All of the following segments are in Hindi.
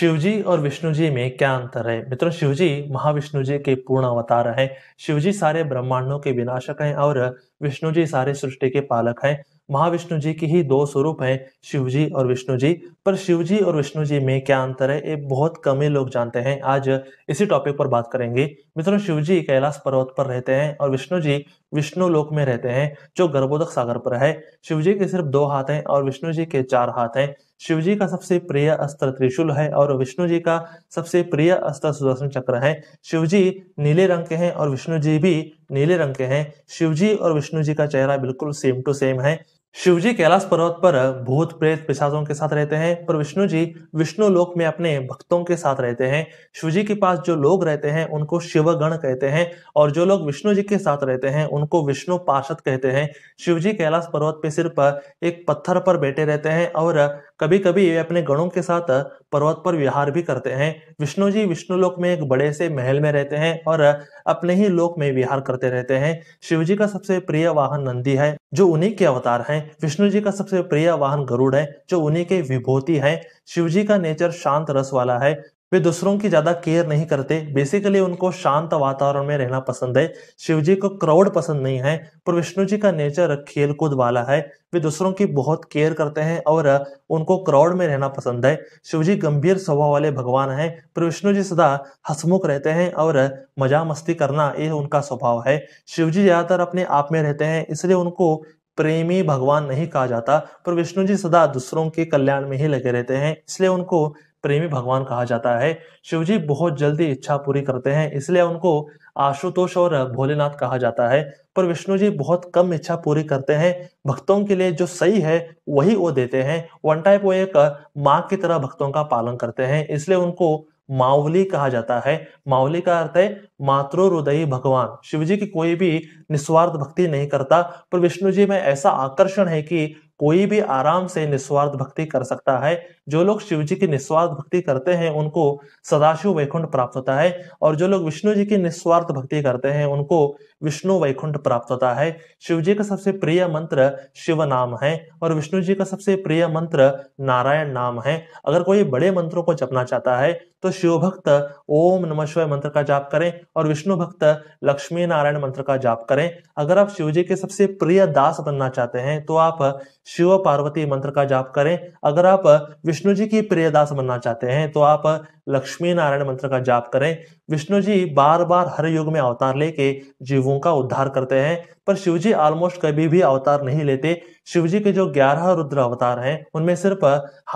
शिव जी और विष्णु जी में क्या अंतर है? मित्रों, शिवजी महाविष्णु जी के पूर्ण अवतार हैं। शिवजी सारे ब्रह्मांडों के विनाशक हैं और विष्णु जी सारे सृष्टि के पालक हैं। महाविष्णु जी की ही दो स्वरूप हैं, शिवजी और विष्णु जी पर शिव जी और विष्णु जी में क्या अंतर है, ये बहुत कम ही लोग जानते हैं। आज इसी टॉपिक पर बात करेंगे। मित्रों शिव जी कैलाश पर्वत पर रहते हैं और विष्णु जी विष्णु लोक में रहते हैं, जो गर्भोदक सागर पर है। शिव जी के सिर्फ़ दो हाथ हैं और विष्णु जी के चार हाथ हैं। शिव जी का सबसे प्रिय अस्त्र त्रिशूल है और विष्णु जी का सबसे प्रिय अस्त्र सुदर्शन चक्र है। शिव जी नीले रंग के हैं और विष्णु जी भी नीले रंग के हैं। शिव जी और विष्णु जी का चेहरा बिल्कुल सेम टू सेम है। शिवजी कैलाश पर्वत पर भूत प्रेत पिशाचों के साथ रहते हैं, पर विष्णु जी विष्णु लोक में अपने भक्तों के साथ रहते हैं। शिवजी के पास जो लोग रहते हैं, उनको शिवगण कहते हैं, और जो लोग विष्णु जी के साथ रहते हैं, उनको विष्णु पार्षद कहते हैं। शिवजी कैलाश पर्वत पे सिर्फ़ एक पत्थर पर बैठे रहते हैं, और कभी कभी वे अपने गणों के साथ पर्वत पर विहार भी करते हैं। विष्णु जी विष्णु लोक में एक बड़े से महल में रहते हैं, और अपने ही लोक में विहार करते रहते हैं। शिव जी का सबसे प्रिय वाहन नंदी है, जो उन्हीं के अवतार हैं। विष्णु जी का सबसे प्रिय वाहन गरुड़ है, जो उन्हीं के विभूति है। शिव जी का नेचर शांत रस वाला है। वे दूसरों की ज़्यादा केयर नहीं करते बेसिकली उनको शांत वातावरण में रहना पसंद है। शिव जी को क्राउड पसंद नहीं है, पर विष्णु जी का नेचर खेल कूद वाला है। वे दूसरों की बहुत केयर करते हैं और उनको क्राउड में रहना पसंद है। शिव जी गंभीर स्वभाव वाले भगवान हैं, पर विष्णु जी सदा हसमुख रहते हैं और मज़ा मस्ती करना यह उनका स्वभाव है। शिव जी ज़्यादातर अपने आप में रहते हैं, इसलिए उनको प्रेमी भगवान नहीं कहा जाता, पर विष्णु जी सदा दूसरों के कल्याण में ही लगे रहते हैं, इसलिए उनको प्रेमी भगवान कहा जाता है। शिव जी बहुत जल्दी इच्छा पूरी करते हैं, इसलिए उनको आशुतोष और भोलेनाथ कहा जाता है, पर विष्णु जी बहुत कम इच्छा पूरी करते हैं, भक्तों के लिए जो सही है वही वो देते हैं। वन टाइप वो एक माँ की तरह भक्तों का पालन करते हैं, इसलिए उनको माउली कहा जाता है। माउली का अर्थ है मातृ हृदय भगवान। शिव जी की कोई भी निस्वार्थ भक्ति नहीं करता, पर विष्णु जी में ऐसा आकर्षण है कि कोई भी आराम से निस्वार्थ भक्ति कर सकता है। जो लोग शिव जी की निस्वार्थ भक्ति करते हैं, उनको सदाशिव वैकुंठ प्राप्त होता है, और जो लोग विष्णु जी की निस्वार्थ भक्ति करते हैं, उनको विष्णु वैकुंठ प्राप्त होता है। शिव जी का सबसे प्रिय मंत्र शिव नाम है, और विष्णु जी का सबसे प्रिय मंत्र नारायण नाम है। अगर कोई बड़े मंत्रों को जपना चाहता है तो शिव भक्त ओम नमः मंत्र का जाप करें और विष्णु भक्त लक्ष्मी नारायण मंत्र का जाप करें। अगर आप शिव जी के सबसे प्रिय दास बनना चाहते हैं तो आप शिव पार्वती मंत्र का जाप करें। अगर आप विष्णु जी की प्रिय दास बनना चाहते हैं तो आप लक्ष्मी नारायण मंत्र का जाप करें। विष्णु जी बार बार हर युग में अवतार लेके जीवों का उद्धार करते हैं, पर शिव जी ऑलमोस्ट कभी भी अवतार नहीं लेते। शिव जी के जो ग्यारह रुद्र अवतार हैं, उनमें सिर्फ़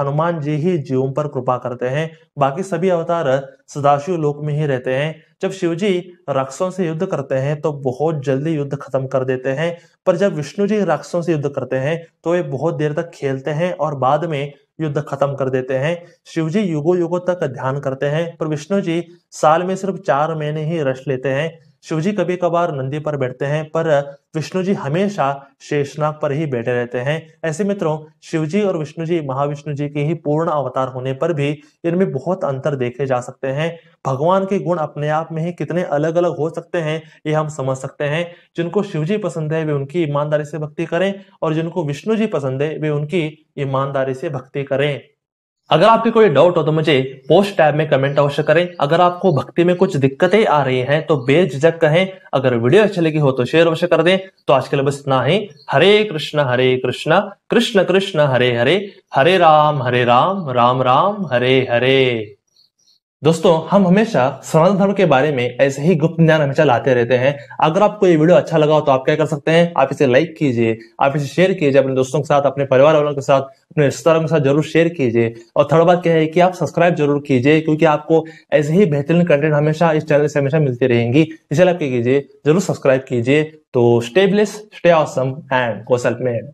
हनुमान जी ही जीवों पर कृपा करते हैं। बाकी सभी अवतार सदाशिव लोक में ही रहते हैं। जब शिव जी राक्षसों से युद्ध करते हैं तो बहुत जल्दी युद्ध खत्म कर देते हैं। पर जब विष्णु जी राक्षसों से युद्ध करते हैं तो वे बहुत देर तक खेलते हैं और बाद में युद्ध खत्म कर देते हैं। शिव जी युगो युगो तक ध्यान करते हैं। पर विष्णु जी साल में सिर्फ़ चार महीने ही रश लेते हैं। शिव जी कभी कभार नंदी पर बैठते हैं, पर विष्णु जी हमेशा शेषनाग पर ही बैठे रहते हैं। ऐसे मित्रों शिव जी और विष्णु जी, महाविष्णु जी के ही पूर्ण अवतार होने पर भी इनमें बहुत अंतर देखे जा सकते हैं। भगवान के गुण अपने आप में ही कितने अलग अलग हो सकते हैं, ये हम समझ सकते हैं। जिनको शिव जी पसंद है, वे उनकी ईमानदारी से भक्ति करें, और जिनको विष्णु जी पसंद है, वे उनकी ईमानदारी से भक्ति करें। अगर आपके कोई डाउट हो तो मुझे पोस्ट टैब में कमेंट अवश्य करें। अगर आपको भक्ति में कुछ दिक्कतें आ रही हैं तो बेझिझक कहें। अगर वीडियो अच्छी लगी हो तो शेयर अवश्य कर दें। तो आज के लिए बस इतना ही। हरे कृष्ण हरे कृष्ण कृष्ण कृष्ण, हरे हरे। हरे राम हरे राम राम राम, हरे हरे। दोस्तों, हम हमेशा सनातन धर्म के बारे में ऐसे ही गुप्त ज्ञान हमेशा लाते रहते हैं। अगर आपको ये वीडियो अच्छा लगा हो तो आप क्या कर सकते हैं? आप इसे लाइक कीजिए, आप इसे शेयर कीजिए अपने दोस्तों के साथ, अपने परिवार वालों के साथ, अपने रिश्तेदारों के साथ ज़रूर शेयर कीजिए। और थर्ड बात क्या है कि आप सब्सक्राइब ज़रूर कीजिए, क्योंकि आपको ऐसे ही बेहतरीन कंटेंट हमेशा इस चैनल से हमेशा मिलती रहेंगी। इसे आप क्या कीजिए, ज़रूर सब्सक्राइब कीजिए। तो stay blessed stay awesome and को सेल्फ मेड